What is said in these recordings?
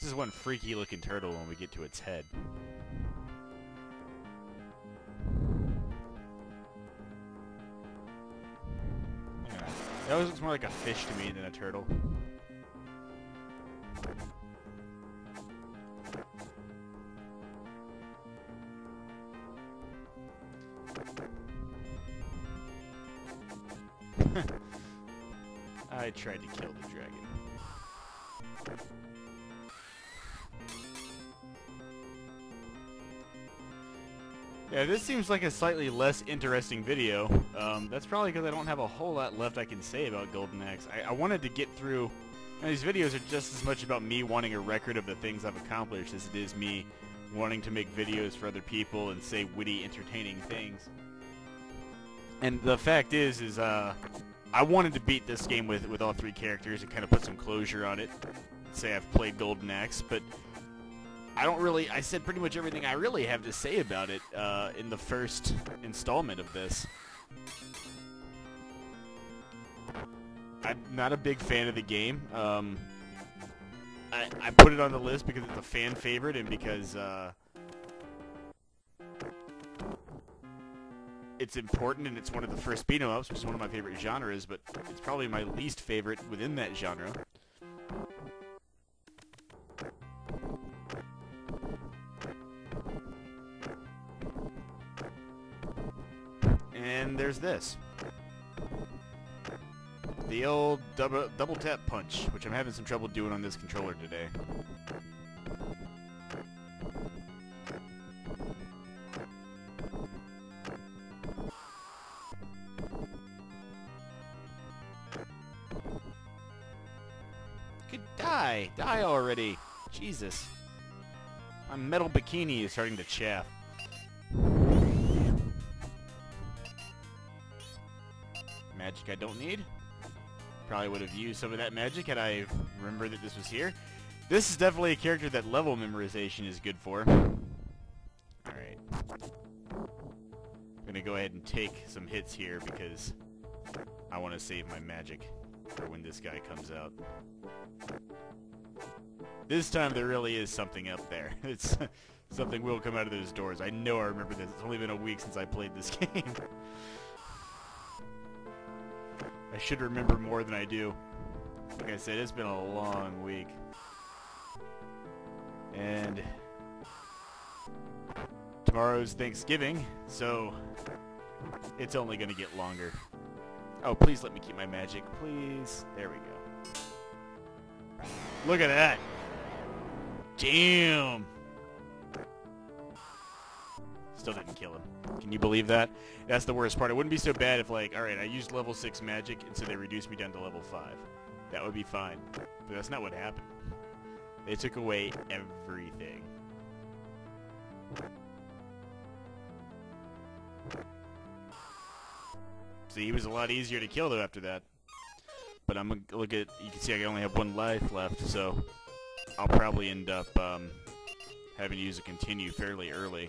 This is one freaky looking turtle when we get to its head. Yeah, That always looks more like a fish to me than a turtle. I tried to kill the dragon. Yeah, this seems like a slightly less interesting video. Um, that's probably because I don't have a whole lot left I can say about Golden Axe. I, I wanted to get through... and these videos are just as much about me wanting a record of the things I've accomplished as it is me wanting to make videos for other people and say witty, entertaining things. And the fact is, is uh, I wanted to beat this game with, with all three characters and kind of put some closure on it. Say I've played Golden Axe, but I don't really, I said pretty much everything I really have to say about it uh, in the first installment of this. I'm not a big fan of the game. Um, I, I put it on the list because it's a fan favorite and because uh, it's important and it's one of the first beat 'em ups, which is one of my favorite genres, but it's probably my least favorite within that genre. And there's this. The old double, double tap punch, which I'm having some trouble doing on this controller today. Could die! Die already! Jesus. My metal bikini is starting to chaff. Magic I don't need. Probably would have used some of that magic had I remembered that this was here. This is definitely a character that level memorization is good for. Alright. I'm gonna go ahead and take some hits here because I want to save my magic for when this guy comes out. This time there really is something up there. It's something will come out of those doors. I know I remember this. It's only been a week since I played this game. I should remember more than I do. Like I said, it's been a long week. And tomorrow's Thanksgiving, so it's only going to get longer. Oh, please let me keep my magic. Please. There we go. Look at that. Damn. Still didn't kill him. Can you believe that? That's the worst part. It wouldn't be so bad if, like, alright, I used level 6 magic, and so they reduced me down to level 5. That would be fine. But that's not what happened. They took away everything. See, he was a lot easier to kill, though, after that. But I'm gonna look at, you can see I only have one life left, so I'll probably end up um, having to use a continue fairly early.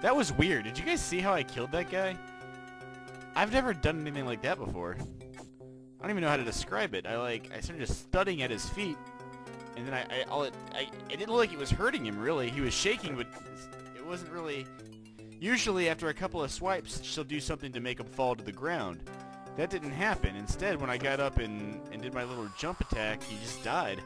That was weird. Did you guys see how I killed that guy? I've never done anything like that before. I don't even know how to describe it. I like I started just studying at his feet, and then I, I all it I it didn't look like it was hurting him really. He was shaking, but it wasn't really. Usually, after a couple of swipes, she'll do something to make him fall to the ground. That didn't happen. Instead, when I got up and and did my little jump attack, he just died.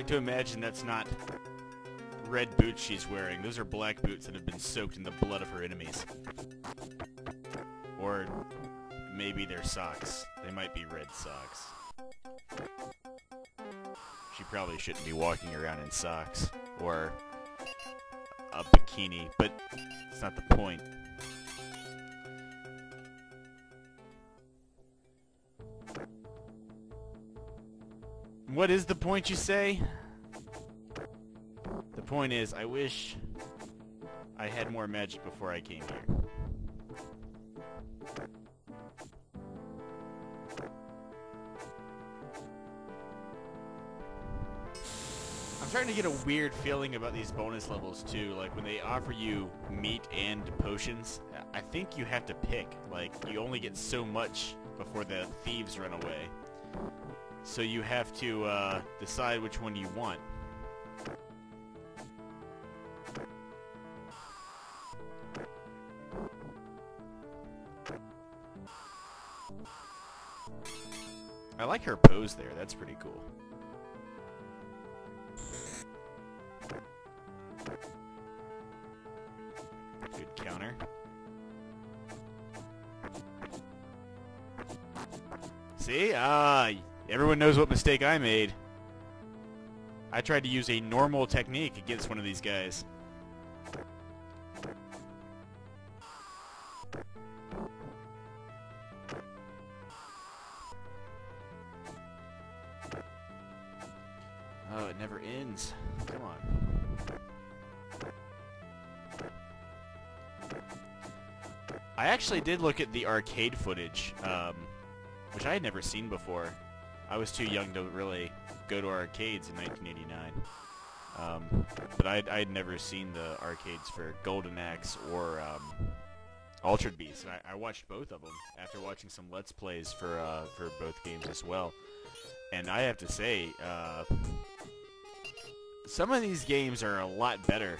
Like to imagine that's not red boots she's wearing. Those are black boots that have been soaked in the blood of her enemies. Or maybe they're socks. They might be red socks. She probably shouldn't be walking around in socks. Or a bikini, but it's not the point. What is the point, you say? The point is, I wish I had more magic before I came here. I'm starting to get a weird feeling about these bonus levels too. Like when they offer you meat and potions, I think you have to pick. Like you only get so much before the thieves run away. So you have to uh, decide which one you want. I like her pose there. That's pretty cool. Good counter. See? Ah, everyone knows what mistake I made. I tried to use a normal technique against one of these guys. Oh, it never ends. Come on. I actually did look at the arcade footage, um, which I had never seen before. I was too young to really go to arcades in 1989. Um, but I'd, I'd never seen the arcades for Golden Axe or um, Altered Beast. And I, I watched both of them after watching some Let's Plays for, uh, for both games as well. And I have to say, uh, some of these games are a lot better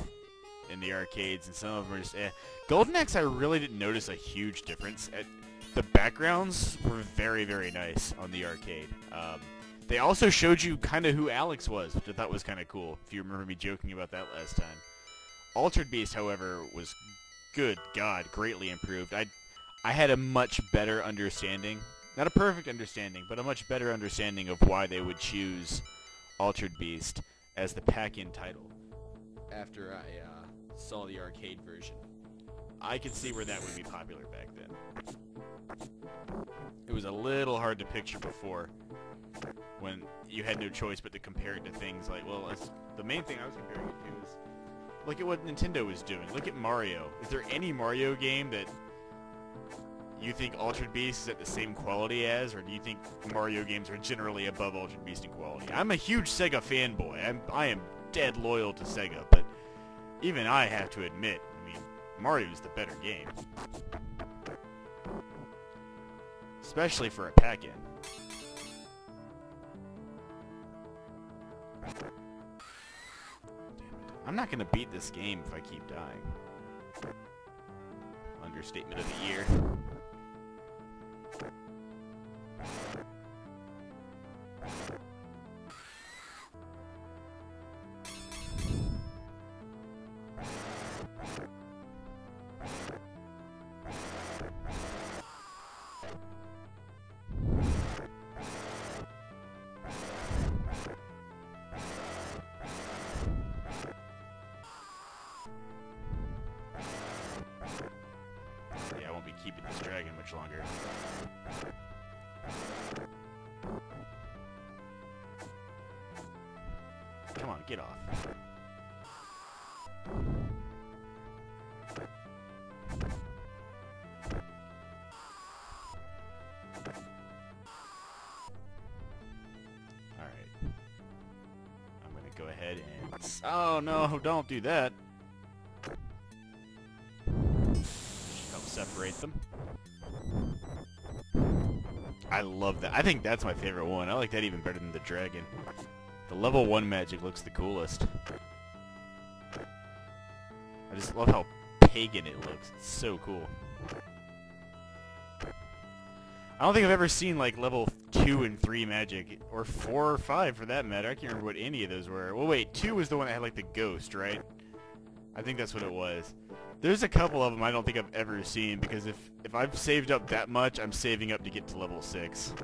in the arcades, and some of them are just eh. Golden Axe, I really didn't notice a huge difference. At, the backgrounds were very, very nice on the arcade. Um, they also showed you kind of who Alex was, which I thought was kind of cool, if you remember me joking about that last time. Altered Beast, however, was good God, greatly improved. I, I had a much better understanding, not a perfect understanding, but a much better understanding of why they would choose Altered Beast as the pack-in title after I uh, saw the arcade version. I could see where that would be popular back then. It was a little hard to picture before when you had no choice but to compare it to things like, well, the main thing I was comparing it to is look at what Nintendo was doing. Look at Mario. Is there any Mario game that you think Altered Beast is at the same quality as, or do you think Mario games are generally above Altered Beast in quality? I'm a huge Sega fanboy. I'm, I am dead loyal to Sega, but even I have to admit, Mario's the better game. Especially for a pack-in. I'm not gonna beat this game if I keep dying. Understatement of the year. Much longer. Come on, get off. Alright. I'm gonna go ahead and... Oh no, don't do that. Help separate them. I love that. I think that's my favorite one. I like that even better than the dragon. The level 1 magic looks the coolest. I just love how pagan it looks. It's so cool. I don't think I've ever seen like level 2 2 and 3 magic. Or 4 or 5 for that matter. I can't remember what any of those were. Well, wait, 2 was the one that had like the ghost, right? I think that's what it was. There's a couple of them I don't think I've ever seen because if, if I've saved up that much, I'm saving up to get to level 6.